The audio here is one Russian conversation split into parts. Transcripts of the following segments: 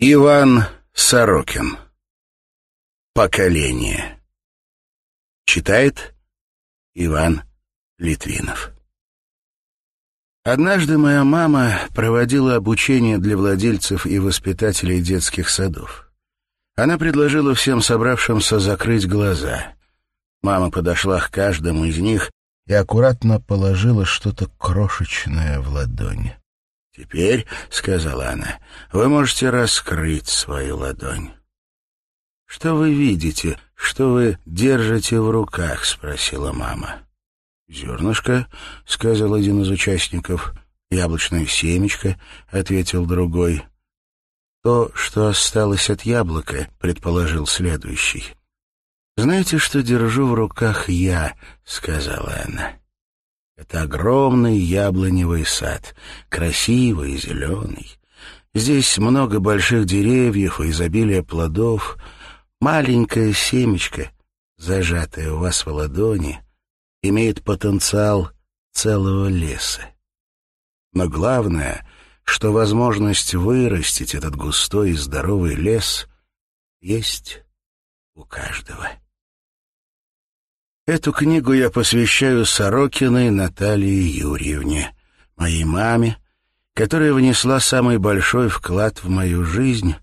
Иван Сорокин. Поколение. Читает Иван Литвинов. Однажды моя мама проводила обучение для владельцев и воспитателей детских садов. Она предложила всем собравшимся закрыть глаза. Мама подошла к каждому из них и аккуратно положила что-то крошечное в ладонь. «Теперь, — сказала она, — вы можете раскрыть свою ладонь». «Что вы видите? Что вы держите в руках?» — спросила мама. «Зернышко», — сказал один из участников. «Яблочное семечко», — ответил другой. «То, что осталось от яблока», — предположил следующий. «Знаете, что держу в руках я?» — сказала она. Это огромный яблоневый сад, красивый и зеленый. Здесь много больших деревьев и изобилие плодов. Маленькое семечко, зажатое у вас в ладони, имеет потенциал целого леса. Но главное, что возможность вырастить этот густой и здоровый лес есть у каждого. Эту книгу я посвящаю Сорокиной Наталье Юрьевне, моей маме, которая внесла самый большой вклад в мою жизнь,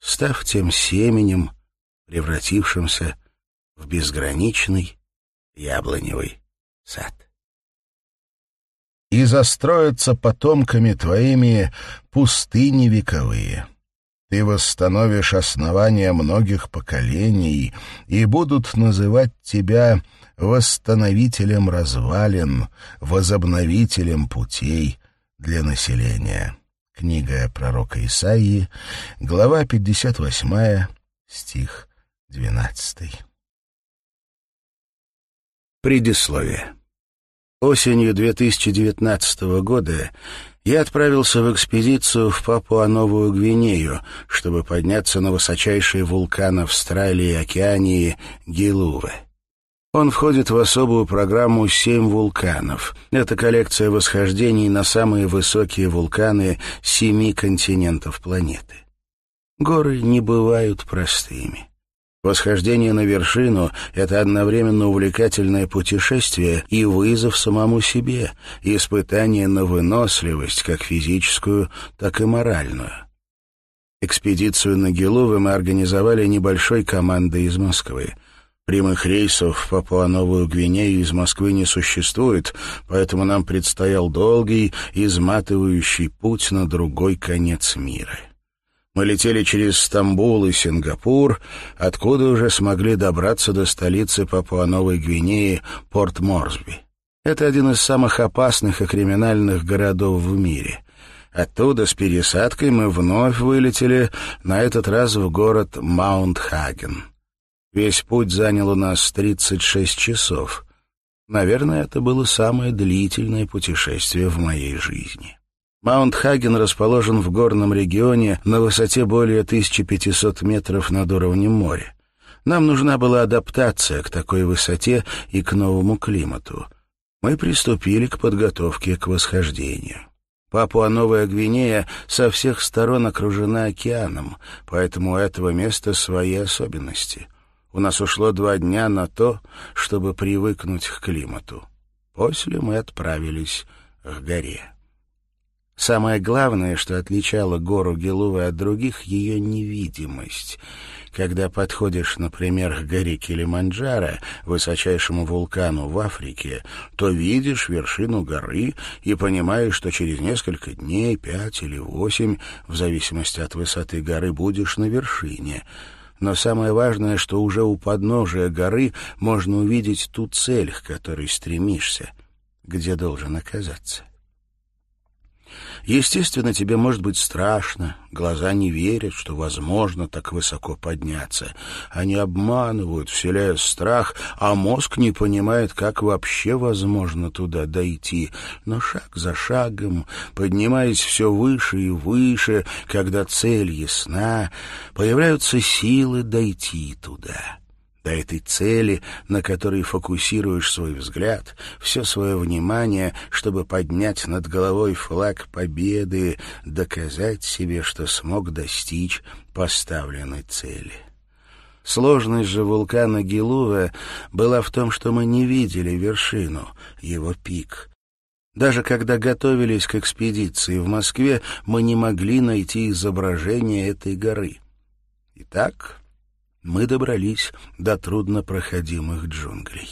став тем семенем, превратившимся в безграничный яблоневый сад. И застроятся потомками твоими пустыни вековые. Ты восстановишь основания многих поколений, и будут называть тебя восстановителем развалин, возобновителем путей для населения. Книга пророка Исаии, глава 58, стих 12. Предисловие. Осенью 2019 года я отправился в экспедицию в Папуа-Новую Гвинею, чтобы подняться на высочайший вулкан Австралии и Океании Гилуве. Он входит в особую программу «Семь вулканов». Это коллекция восхождений на самые высокие вулканы семи континентов планеты. Горы не бывают простыми. Восхождение на вершину — это одновременно увлекательное путешествие и вызов самому себе, испытание на выносливость, как физическую, так и моральную. Экспедицию на Гелувы мы организовали небольшой командой из Москвы — Прямых рейсов в Папуа-Новую Гвинею из Москвы не существует, поэтому нам предстоял долгий, изматывающий путь на другой конец мира. Мы летели через Стамбул и Сингапур, откуда уже смогли добраться до столицы Папуа-Новой Гвинеи, Порт Морсби. Это один из самых опасных и криминальных городов в мире. Оттуда с пересадкой мы вновь вылетели, на этот раз в город Маунт-Хаген. Весь путь занял у нас 36 часов. Наверное, это было самое длительное путешествие в моей жизни. Маунт-Хаген расположен в горном регионе на высоте более 1500 метров над уровнем моря. Нам нужна была адаптация к такой высоте и к новому климату. Мы приступили к подготовке к восхождению. Папуа-Новая Гвинея со всех сторон окружена океаном, поэтому у этого места свои особенности. У нас ушло два дня на то, чтобы привыкнуть к климату. После мы отправились к горе. Самое главное, что отличало гору Гелувы от других, — ее невидимость. Когда подходишь, например, к горе Килиманджаро, высочайшему вулкану в Африке, то видишь вершину горы и понимаешь, что через несколько дней, пять или восемь, в зависимости от высоты горы, будешь на вершине — но самое важное, что уже у подножия горы можно увидеть ту цель, к которой стремишься, где должен оказаться. Естественно, тебе может быть страшно, глаза не верят, что возможно так высоко подняться. Они обманывают, вселяя страх, а мозг не понимает, как вообще возможно туда дойти. Но шаг за шагом, поднимаясь все выше и выше, когда цель ясна, появляются силы дойти туда. До этой цели, на которой фокусируешь свой взгляд, все свое внимание, чтобы поднять над головой флаг победы, доказать себе, что смог достичь поставленной цели. Сложность же вулкана Гилува была в том, что мы не видели вершину, его пик. Даже когда готовились к экспедиции в Москве, мы не могли найти изображение этой горы. Итак, мы добрались до труднопроходимых джунглей.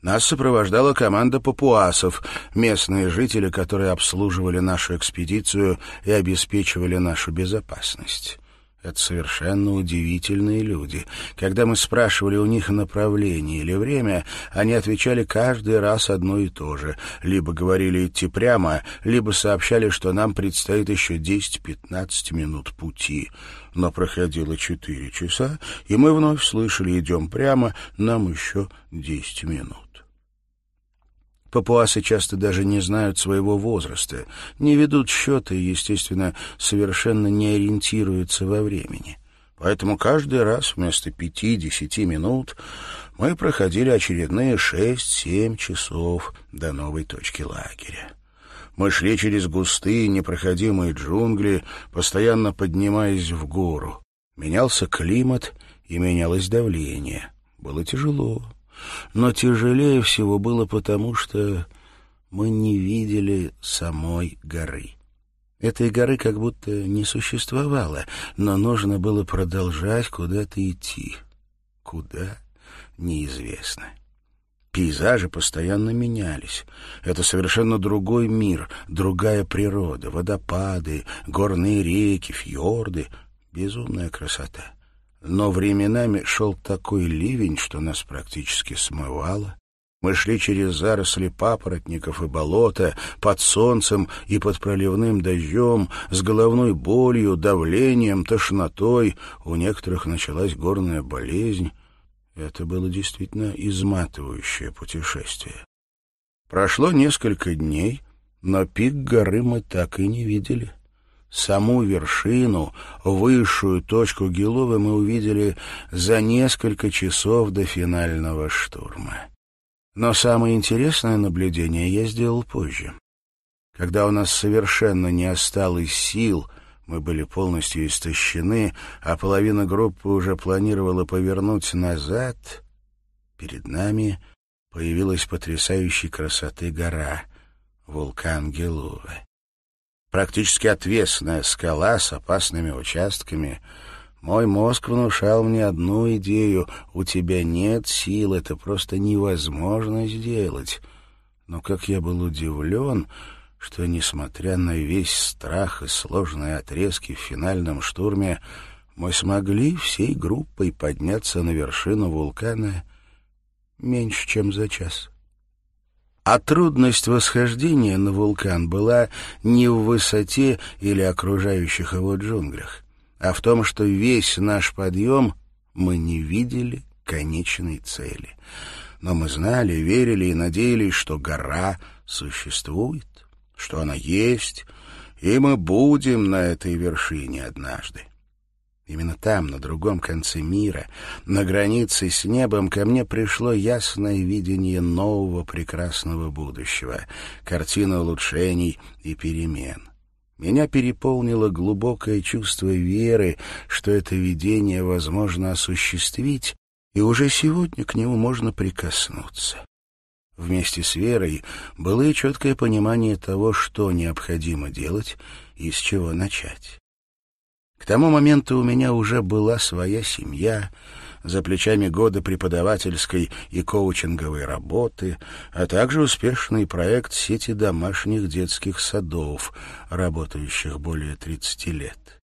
Нас сопровождала команда папуасов, местные жители, которые обслуживали нашу экспедицию и обеспечивали нашу безопасность. Это совершенно удивительные люди. Когда мы спрашивали у них направление или время, они отвечали каждый раз одно и то же. Либо говорили идти прямо, либо сообщали, что нам предстоит еще 10-15 минут пути. Но проходило 4 часа, и мы вновь слышали «идем прямо, нам еще 10 минут». Папуасы часто даже не знают своего возраста, не ведут счета и, естественно, совершенно не ориентируются во времени. Поэтому каждый раз вместо пяти-десяти минут мы проходили очередные шесть-семь часов до новой точки лагеря. Мы шли через густые непроходимые джунгли, постоянно поднимаясь в гору. Менялся климат и менялось давление. Было тяжело. Но тяжелее всего было потому, что мы не видели самой горы. Этой горы как будто не существовало, но нужно было продолжать куда-то идти. Куда? Неизвестно. Пейзажи постоянно менялись. Это совершенно другой мир, другая природа, водопады, горные реки, фьорды. Безумная красота но временами шел такой ливень, что нас практически смывало. Мы шли через заросли папоротников и болота, под солнцем и под проливным дождем, с головной болью, давлением, тошнотой. У некоторых началась горная болезнь. Это было действительно изматывающее путешествие. Прошло несколько дней, но пик горы мы так и не видели. Саму вершину, высшую точку Гилова мы увидели за несколько часов до финального штурма. Но самое интересное наблюдение я сделал позже. Когда у нас совершенно не осталось сил, мы были полностью истощены, а половина группы уже планировала повернуть назад, перед нами появилась потрясающей красоты гора — вулкан Гелува практически отвесная скала с опасными участками. Мой мозг внушал мне одну идею — у тебя нет сил, это просто невозможно сделать. Но как я был удивлен, что, несмотря на весь страх и сложные отрезки в финальном штурме, мы смогли всей группой подняться на вершину вулкана меньше, чем за час. А трудность восхождения на вулкан была не в высоте или окружающих его джунглях, а в том, что весь наш подъем мы не видели конечной цели. Но мы знали, верили и надеялись, что гора существует, что она есть, и мы будем на этой вершине однажды. Именно там, на другом конце мира, на границе с небом, ко мне пришло ясное видение нового прекрасного будущего, картина улучшений и перемен. Меня переполнило глубокое чувство веры, что это видение возможно осуществить, и уже сегодня к нему можно прикоснуться. Вместе с верой было и четкое понимание того, что необходимо делать и с чего начать. К тому моменту у меня уже была своя семья, за плечами года преподавательской и коучинговой работы, а также успешный проект сети домашних детских садов, работающих более 30 лет.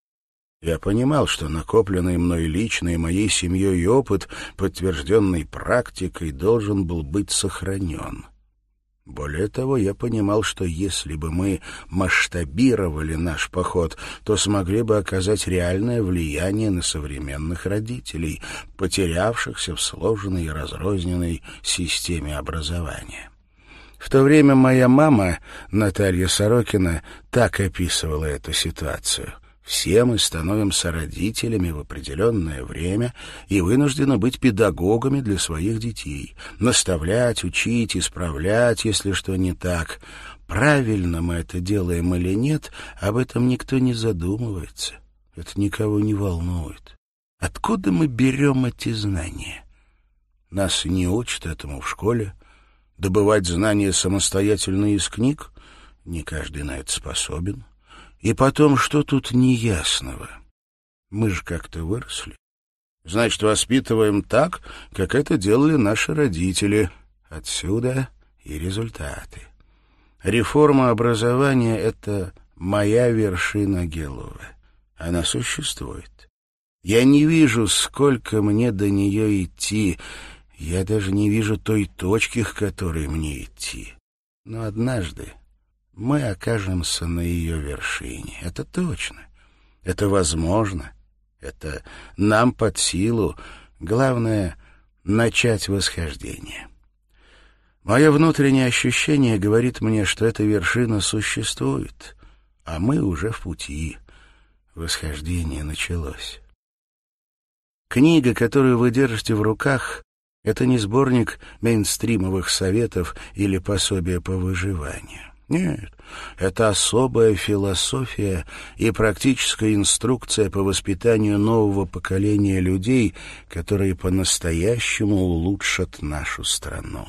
Я понимал, что накопленный мной лично и моей семьей опыт, подтвержденный практикой, должен был быть сохранен. Более того, я понимал, что если бы мы масштабировали наш поход, то смогли бы оказать реальное влияние на современных родителей, потерявшихся в сложной и разрозненной системе образования. В то время моя мама, Наталья Сорокина, так описывала эту ситуацию. Все мы становимся родителями в определенное время и вынуждены быть педагогами для своих детей, наставлять, учить, исправлять, если что не так. Правильно мы это делаем или нет, об этом никто не задумывается. Это никого не волнует. Откуда мы берем эти знания? Нас не учат этому в школе. Добывать знания самостоятельно из книг не каждый на это способен. И потом, что тут неясного? Мы же как-то выросли. Значит, воспитываем так, как это делали наши родители. Отсюда и результаты. Реформа образования — это моя вершина Гелова. Она существует. Я не вижу, сколько мне до нее идти. Я даже не вижу той точки, к которой мне идти. Но однажды мы окажемся на ее вершине. Это точно. Это возможно. Это нам под силу. Главное — начать восхождение. Мое внутреннее ощущение говорит мне, что эта вершина существует, а мы уже в пути. Восхождение началось. Книга, которую вы держите в руках, это не сборник мейнстримовых советов или пособия по выживанию. Нет, это особая философия и практическая инструкция по воспитанию нового поколения людей, которые по-настоящему улучшат нашу страну.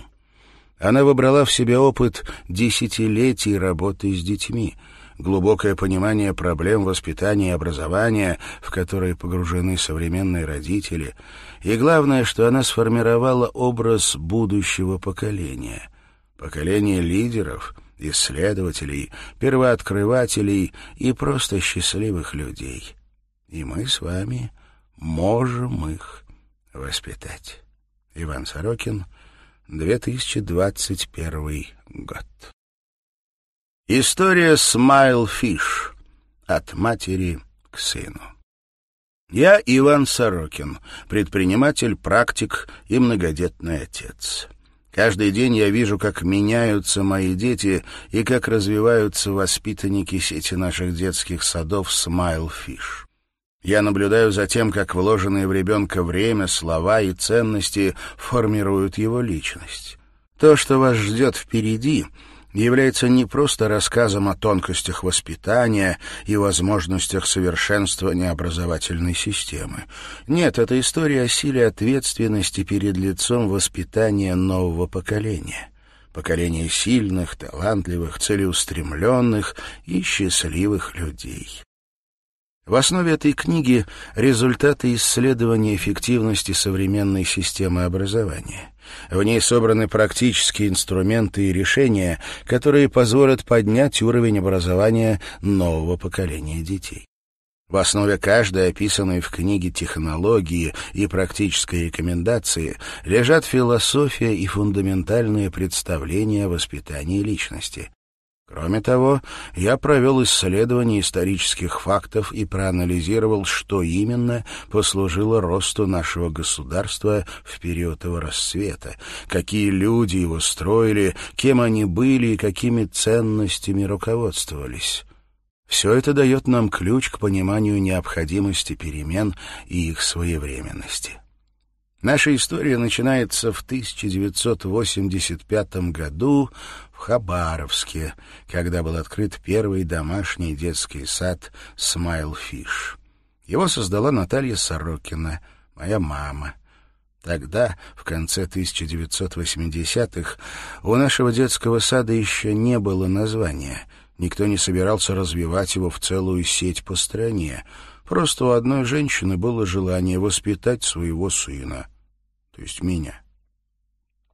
Она выбрала в себе опыт десятилетий работы с детьми, глубокое понимание проблем воспитания и образования, в которые погружены современные родители, и главное, что она сформировала образ будущего поколения, поколения лидеров — исследователей, первооткрывателей и просто счастливых людей. И мы с вами можем их воспитать. Иван Сорокин, 2021 год. История Смайл Фиш. От матери к сыну. Я Иван Сорокин, предприниматель, практик и многодетный отец. Каждый день я вижу, как меняются мои дети и как развиваются воспитанники сети наших детских садов «Смайл Фиш». Я наблюдаю за тем, как вложенные в ребенка время, слова и ценности формируют его личность. То, что вас ждет впереди — является не просто рассказом о тонкостях воспитания и возможностях совершенствования образовательной системы. Нет, это история о силе ответственности перед лицом воспитания нового поколения. Поколения сильных, талантливых, целеустремленных и счастливых людей. В основе этой книги результаты исследования эффективности современной системы образования. В ней собраны практические инструменты и решения, которые позволят поднять уровень образования нового поколения детей. В основе каждой описанной в книге технологии и практической рекомендации лежат философия и фундаментальные представления о воспитании личности. Кроме того, я провел исследование исторических фактов и проанализировал, что именно послужило росту нашего государства в период его расцвета, какие люди его строили, кем они были и какими ценностями руководствовались. Все это дает нам ключ к пониманию необходимости перемен и их своевременности. Наша история начинается в 1985 году в Хабаровске, когда был открыт первый домашний детский сад «Смайл Фиш». Его создала Наталья Сорокина, моя мама. Тогда, в конце 1980-х, у нашего детского сада еще не было названия. Никто не собирался развивать его в целую сеть по стране. Просто у одной женщины было желание воспитать своего сына, то есть меня.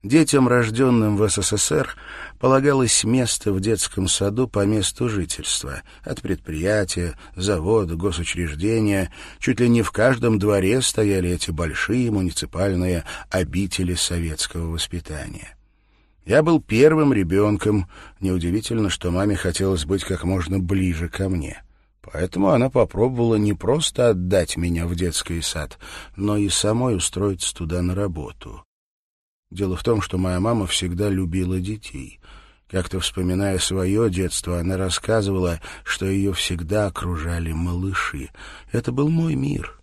Детям, рожденным в СССР, полагалось место в детском саду по месту жительства. От предприятия, завода, госучреждения. Чуть ли не в каждом дворе стояли эти большие муниципальные обители советского воспитания. Я был первым ребенком. Неудивительно, что маме хотелось быть как можно ближе ко мне. Поэтому она попробовала не просто отдать меня в детский сад, но и самой устроиться туда на работу. Дело в том, что моя мама всегда любила детей. Как-то вспоминая свое детство, она рассказывала, что ее всегда окружали малыши. Это был мой мир.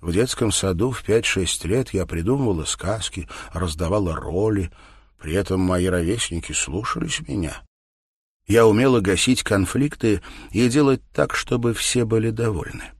В детском саду в пять-шесть лет я придумывала сказки, раздавала роли. При этом мои ровесники слушались меня. Я умела гасить конфликты и делать так, чтобы все были довольны.